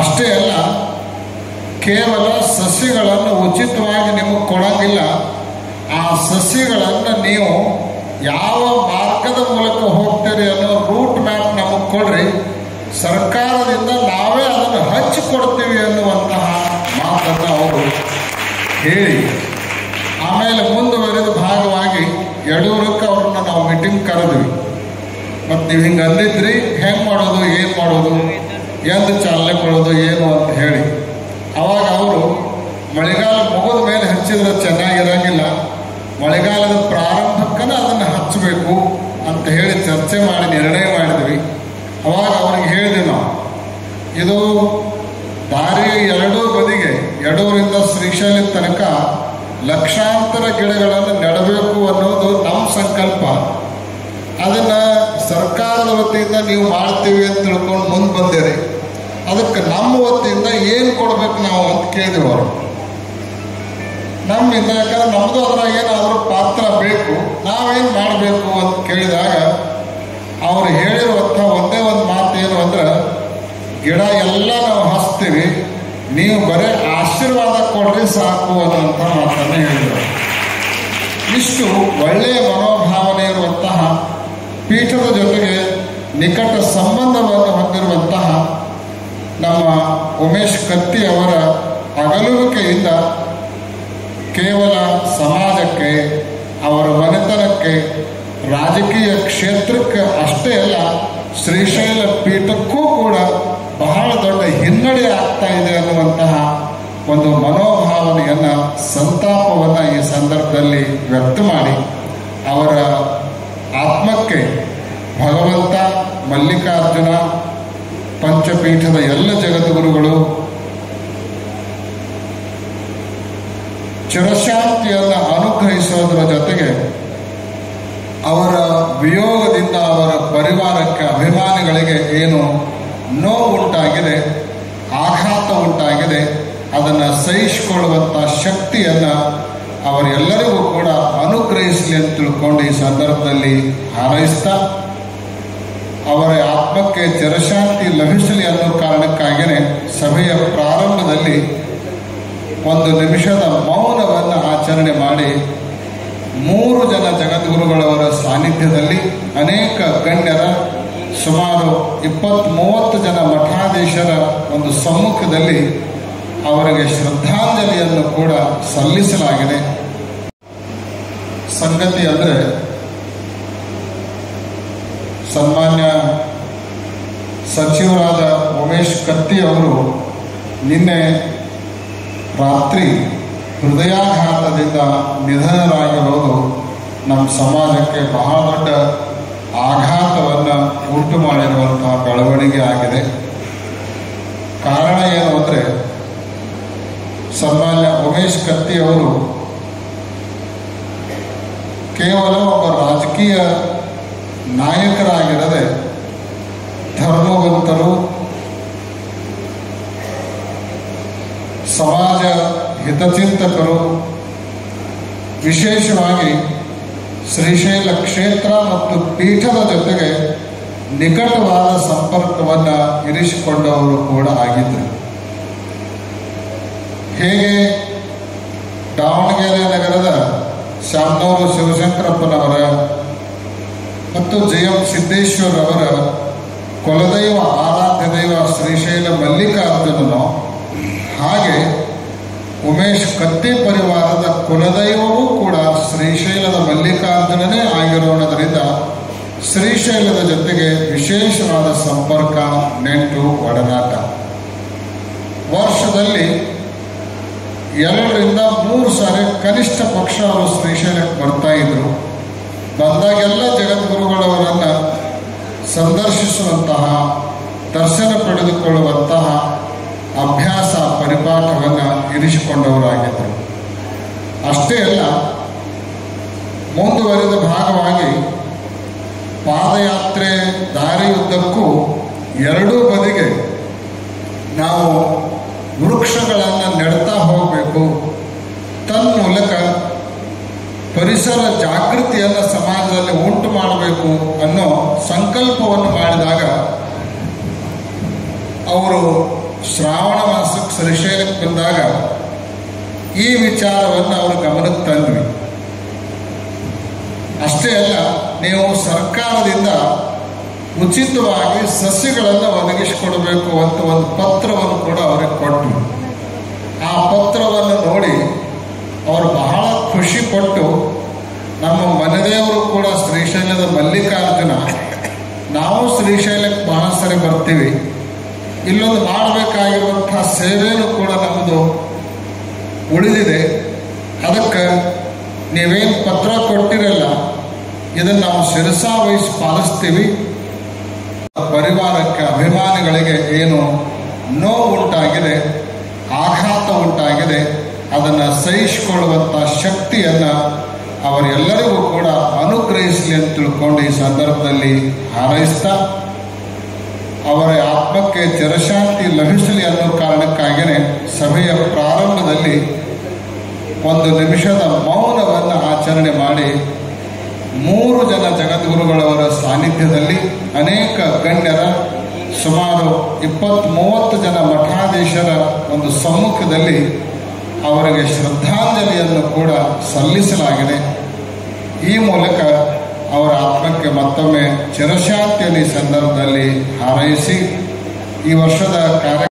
ಅಷ್ಟೇ ಅಲ್ಲ, ಕೇವಲ ಸಸ್ಯಗಳನ್ನು ಉಚಿತವಾಗಿ ನಿಮಗೆ ಕೊಡೋಂಗಿಲ್ಲ. ಆ ಸಸ್ಯಗಳನ್ನು ನೀವು ಯಾವ ಮಾರ್ಗದ ಮೂಲಕ ಹೋಗ್ತೀರಿ ಅನ್ನೋ ರೂಟ್ ಮ್ಯಾಪ್ ನಮಗೆ ಕೊಡ್ರಿ. ಸರ್ಕಾರದಿಂದ ನಾವೇ ಅದನ್ನು ಹಚ್ಚಿಕೊಡ್ತೀವಿ ಅನ್ನುವಂತಹ ಮಾತನ್ನು ಅವರು ಹೇಳಿ. ಆಮೇಲೆ ಮುಂದುವರೆದ ಭಾಗವಾಗಿ ಯಡೂರಕ್ಕೆ ಅವ್ರನ್ನ ನಾವು ಮೀಟಿಂಗ್ ಕರೆದ್ವಿ. ಮತ್ತು ನೀವು ಹಿಂಗೆ ಅಂದಿದ್ರಿ, ಹೆಂಗೆ ಮಾಡೋದು, ಏನು ಮಾಡೋದು? ಎಂದು ಚಾಲನೆ ಕೊಡೋದು ಏನು ಅಂತ ಹೇಳಿ. ಅವಾಗ ಅವರು ಮಳೆಗಾಲ ಮುಗಿದ ಮೇಲೆ ಹಚ್ಚಿದ್ರೆ ಚೆನ್ನಾಗಿರಂಗಿಲ್ಲ. ಮಳೆಗಾಲದ ಪ್ರಾರಂಭಕ್ಕನ ಅದನ್ನು ಹಚ್ಚಬೇಕು ಅಂತ ಹೇಳಿ ಚರ್ಚೆ ಮಾಡಿ ನಿರ್ಣಯ ಮಾಡಿದ್ವಿ. ಅವಾಗ ಅವ್ರಿಗೆ ಹೇಳಿದ್ವಿ ನಾವು, ಇದು ದಾರಿ ಎರಡೂ ಬದಿಗೆ, ಎರಡೂರಿಂದ ಶ್ರೀಶೈಲಿ ತನಕ ಲಕ್ಷಾಂತರ ಗಿಡಗಳನ್ನು ನೆಡಬೇಕು ಅನ್ನೋದು ನಮ್ಮ ಸಂಕಲ್ಪ. ಅದನ್ನ ಸರ್ಕಾರದ ವತಿಯಿಂದ ನೀವು ಮಾಡ್ತೀವಿ ಅಂತ ತಿಳ್ಕೊಂಡು ಮುಂದೆ ಬಂದಿರಿ. ಅದಕ್ಕೆ ನಮ್ಮ ವತಿಯಿಂದ ಏನು ಕೊಡಬೇಕು ನಾವು ಅಂತ ಕೇಳಿದೆವು ಅವರು. ನಮ್ಮಿಂದ ಯಾಕಂದ್ರೆ ನಮ್ಮದು ಅದ್ರಾಗ ಏನಾದರೂ ಪಾತ್ರ ಬೇಕು, ನಾವೇನು ಮಾಡಬೇಕು ಅಂತ ಕೇಳಿದಾಗ ಅವ್ರು ಹೇಳಿರುವಂಥ ಒಂದೇ ಒಂದು ಮಾತು ಏನು ಅಂದ್ರೆ, ಗಿಡ ಎಲ್ಲ ನಾವು ಹಚ್ತೀವಿ, ನೀವು ಬರೀ ಆಶೀರ್ವಾದ ಕೊಡ್ರಿ ಸಾಕು ಅನ್ನೋಂಥ ಮಾತನ್ನು ಹೇಳಿದರು. ಇಷ್ಟು ಒಳ್ಳೆಯ ಮನೋಭಾವನೆ ಇರುವಂತಹ ಪೀಠದ ಜೊತೆಗೆ ನಿಕಟ ಸಂಬಂಧವನ್ನು ಹೊಂದಿರುವಂತಹ ನಮ್ಮ ಉಮೇಶ್ ಕತ್ತಿ ಅವರ ಅಗಲುವಿಕೆಯಿಂದ ಕೇವಲ ಸಮಾಜಕ್ಕೆ, ಅವರ ಮನೆತನಕ್ಕೆ, ರಾಜಕೀಯ ಕ್ಷೇತ್ರಕ್ಕೆ ಅಷ್ಟೇ ಅಲ್ಲ, ಶ್ರೀಶೈಲ ಪೀಠಕ್ಕೂ ಕೂಡ ಬಹಳ ದೊಡ್ಡ ಹಿನ್ನಡೆ ಆಗ್ತಾ ಇದೆ ಅನ್ನುವಂತಹ ಒಂದು ಮನೋಭಾವನೆಯನ್ನ, ಸಂತಾಪವನ್ನ ಈ ಸಂದರ್ಭದಲ್ಲಿ ವ್ಯಕ್ತ ಮಾಡಿ ಅವರ ಆತ್ಮಕ್ಕೆ ಭಗವಂತ, ಮಲ್ಲಿಕಾರ್ಜುನ, ಪಂಚಪೀಠದ ಎಲ್ಲ ಜಗದ್ಗುರುಗಳು ಚಿರಶಾಂತಿಯನ್ನು ಅನುಗ್ರಹಿಸೋದರ ಜೊತೆಗೆ ಅವರ ವಿಯೋಗದಿಂದ ಅವರ ಪರಿವಾರಕ್ಕೆ ಅಭಿಮಾನಿಗಳಿಗೆ ಏನು ನೋವು ಉಂಟಾಗಿದೆ, ಆಘಾತ ಉಂಟಾಗಿದೆ, ಅದನ್ನು ಸಹಿಸಿಕೊಳ್ಳುವಂಥ ಶಕ್ತಿಯನ್ನು ಅವರೆಲ್ಲರಿಗೂ ಕೂಡ ಅನುಗ್ರಹಿಸಲಿ ಅಂತ ತಿಳ್ಕೊಂಡು ಈ ಸಂದರ್ಭದಲ್ಲಿ ಹಾರೈಸ್ತಾ, ಅವರ ಆತ್ಮಕ್ಕೆ ಜನಶಾಂತಿ ಲಭಿಸಲಿ ಅನ್ನೋ ಕಾರಣಕ್ಕಾಗಿಯೇ ಸಭೆಯ ಪ್ರಾರಂಭದಲ್ಲಿ ಒಂದು ನಿಮಿಷದ ಮೌನವನ್ನು ಆಚರಣೆ ಮಾಡಿ ಮೂರು ಜನ ಜಗದ್ಗುರುಗಳವರ ಸಾನ್ನಿಧ್ಯದಲ್ಲಿ ಅನೇಕ ಗಣ್ಯರ, ಸುಮಾರು ಇಪ್ಪತ್ತ್ ಮೂವತ್ತು ಜನ ಮಠಾಧೀಶರ ಒಂದು ಸಮ್ಮುಖದಲ್ಲಿ ಅವರಿಗೆ ಶ್ರದ್ಧಾಂಜಲಿಯನ್ನು ಕೂಡ ಸಲ್ಲಿಸಲಾಗಿದೆ. ಸಂಗತಿ ಅಂದರೆ ಸನ್ಮಾನ್ಯ ಸಚಿವರಾದ ಉಮೇಶ್ ಕತ್ತಿ ಅವರು ನಿನ್ನೆ ರಾತ್ರಿ ಹೃದಯಾಘಾತದಿಂದ ನಿಧನರಾಗಿರೋದು ನಮ್ಮ ಸಮಾಜಕ್ಕೆ ಬಹಳ ದೊಡ್ಡ ಆಘಾತವನ್ನು ಉಂಟು ಮಾಡಿರುವಂತಹ ಬೆಳವಣಿಗೆ ಆಗಿದೆ. ಕಾರಣ ಏನು ಅಂದರೆ ಸನ್ಮಾನ್ಯ ಉಮೇಶ್ ಕತ್ತಿ ಅವರು ಕೇವಲ ಒಬ್ಬ ರಾಜಕೀಯ ನಾಯಕರಾಗಿರದೆ ಧರ್ಮವಂತರು, ಸಮಾಜ ಹಿತಚಿಂತಕರು, ವಿಶೇಷವಾಗಿ ಶ್ರೀಶೈಲ ಕ್ಷೇತ್ರ ಮತ್ತು ಪೀಠದ ಜೊತೆಗೆ ನಿಕಟವಾದ ಸಂಪರ್ಕವನ್ನು ಇರಿಸಿಕೊಂಡವರು ಕೂಡ ಆಗಿದ್ದರು. ಹೇಗೆ ದಾವಣಗೆರೆ ನಗರದ ಶಾಮನೂರು ಶಿವಶಂಕರಪ್ಪನವರ ಮತ್ತು ಜಯಂ ಸಿದ್ದೇಶ್ವರ್ ಅವರ ಕುಲದೈವ ಆರಾಧ್ಯ ದೈವ ಶ್ರೀಶೈಲ ಮಲ್ಲಿಕಾರ್ಜುನನು, ಹಾಗೆ ಉಮೇಶ್ ಕತ್ತಿ ಪರಿವಾರದ ಕುಲದೈವವೂ ಕೂಡ ಶ್ರೀಶೈಲದ ಮಲ್ಲಿಕಾರ್ಜುನನೇ ಆಗಿರೋಣದರಿಂದ ಶ್ರೀಶೈಲದ ಜೊತೆಗೆ ವಿಶೇಷವಾದ ಸಂಪರ್ಕ ನೆಂಟು ಒಡನಾಟ. ವರ್ಷದಲ್ಲಿ ಎರಡರಿಂದ ಮೂರು ಸಾರಿ ಕನಿಷ್ಠ ಪಕ್ಷ ಅವರು ಶ್ರೀಶೈಲಕ್ಕೆ ಬರ್ತಾ ಇದ್ರು. ಬಂದಾಗೆಲ್ಲ ಜಗದ್ಗುರುಗಳವರನ್ನ ಸಂದರ್ಶಿಸುವಂತಹ, ದರ್ಶನ ಪಡೆದುಕೊಳ್ಳುವಂತಹ ಅಭ್ಯಾಸ, ಪರಿಪಾಠವನ್ನು ಇರಿಸಿಕೊಂಡವರಾಗಿದ್ದರು ಅಷ್ಟೇ ಅಲ್ಲ, ಮುಂದುವರಿದ ಭಾಗವಾಗಿ ಪಾದಯಾತ್ರೆ ದಾರಿಯುದ್ದಕ್ಕೂ ಎರಡೂ ಬದಿಗೆ ನಾವು ವೃಕ್ಷಗಳನ್ನು ಪರಿಸರ ಜಾಗೃತಿಯನ್ನು ಸಮಾಜದಲ್ಲಿ ಉಂಟು ಮಾಡಬೇಕು ಅನ್ನೋ ಸಂಕಲ್ಪವನ್ನು ಮಾಡಿದಾಗ ಅವರು ಶ್ರಾವಣ ಮಾಸಕ್ಕೆ ಶ್ರೀಶೈಲಕ್ಕೆ ಬಂದಾಗ ಈ ವಿಚಾರವನ್ನು ಅವರು ಗಮನಕ್ಕೆ ತಂದ್ವಿ. ಅಷ್ಟೇ ಅಲ್ಲ, ನೀವು ಸರ್ಕಾರದಿಂದ ಉಚಿತವಾಗಿ ಸಸ್ಯಗಳನ್ನು ಒದಗಿಸಿಕೊಡಬೇಕು ಅಂತ ಒಂದು ಪತ್ರವನ್ನು ಕೂಡ ಅವರಿಗೆ ಕೊಟ್ಟರು ಆ ಪತ್ರವನ್ನು ನೋಡಿ ಅವರು ಬಹಳ ಖುಷಿ ಪಟ್ಟು ನಮ್ಮ ಮನೆದೇವರು ಕೂಡ ಶ್ರೀಶೈಲದ ಮಲ್ಲಿಕಾರ್ಜುನ. ನಾವು ಶ್ರೀಶೈಲಕ್ಕೆ ಬಹಳ ಸರಿ ಬರ್ತೀವಿ. ಇಲ್ಲೊಂದು ಮಾಡಬೇಕಾಗಿರುವಂತಹ ಸೇವೆಯೂ ಕೂಡ ನಮ್ಮದು ಉಳಿದಿದೆ. ಅದಕ್ಕೆ ನೀವೇನು ಪತ್ರ ಕೊಟ್ಟಿರಲ್ಲ ಇದನ್ನು ನಾವು ಶಿರಸಾ ವಹಿಸಿ ಪಾಲಿಸ್ತೀವಿ. ಪರಿವಾರಕ್ಕೆ ಅಭಿಮಾನಿಗಳಿಗೆ ಏನು ನೋವು ಉಂಟಾಗಿದೆ, ಆಘಾತ ಉಂಟಾಗಿದೆ, ಅದನ್ನು ಸಹಿಸಿಕೊಳ್ಳುವಂಥ ಶಕ್ತಿಯನ್ನು ಅವರೆಲ್ಲರಿಗೂ ಕೂಡ ಅನುಗ್ರಹಿಸಲಿ ಅಂತ ತಿಳ್ಕೊಂಡು ಈ ಸಂದರ್ಭದಲ್ಲಿ ಹಾರೈಸ್ತಾ, ಅವರ ಆತ್ಮಕ್ಕೆ ಚಿರಶಾಂತಿ ಲಭಿಸಲಿ ಅನ್ನೋ ಕಾರಣಕ್ಕಾಗಿಯೇ ಸಭೆಯ ಪ್ರಾರಂಭದಲ್ಲಿ ಒಂದು ನಿಮಿಷದ ಮೌನವನ್ನು ಆಚರಣೆ ಮಾಡಿ ಮೂರು ಜನ ಜಗದ್ಗುರುಗಳವರ ಸಾನ್ನಿಧ್ಯದಲ್ಲಿ ಅನೇಕ ಗಣ್ಯರ ಸುಮಾರು ಇಪ್ಪತ್ತ್ ಮೂವತ್ತು ಜನ ಮಠಾಧೀಶರ ಒಂದು ಸಮ್ಮುಖದಲ್ಲಿ ಅವರಿಗೆ ಶ್ರದ್ಧಾಂಜಲಿಯನ್ನು ಕೂಡ ಸಲ್ಲಿಸಲಾಗಿದೆ. ಈ ಮೂಲಕ ಅವರ ಆತ್ಮಕ್ಕೆ ಮತ್ತೊಮ್ಮೆ ಚಿರಶಾಂತಿಯನ್ನು ಸಂದರ್ಭದಲ್ಲಿ ಹಾರೈಸಿ ಈ ವರ್ಷದ ಕಾರ್ಯ